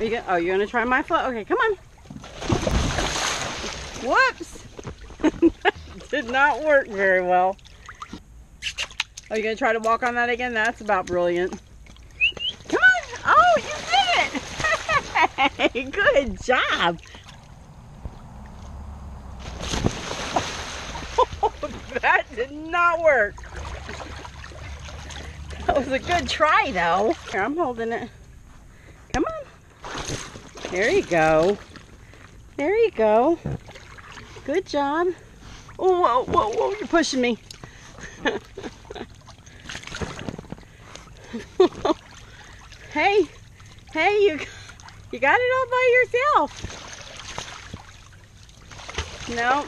Are you gonna, oh, you're gonna try my foot? Okay, come on. Whoops! Did not work very well. Are you gonna try to walk on that again? That's about brilliant. Come on! Oh, you did it! Good job! that did not work. That was a good try though. Here, I'm holding it. There you go. There you go. Good job. Oh, whoa, whoa, whoa, you're pushing me. hey, hey, you, you got it all by yourself. No,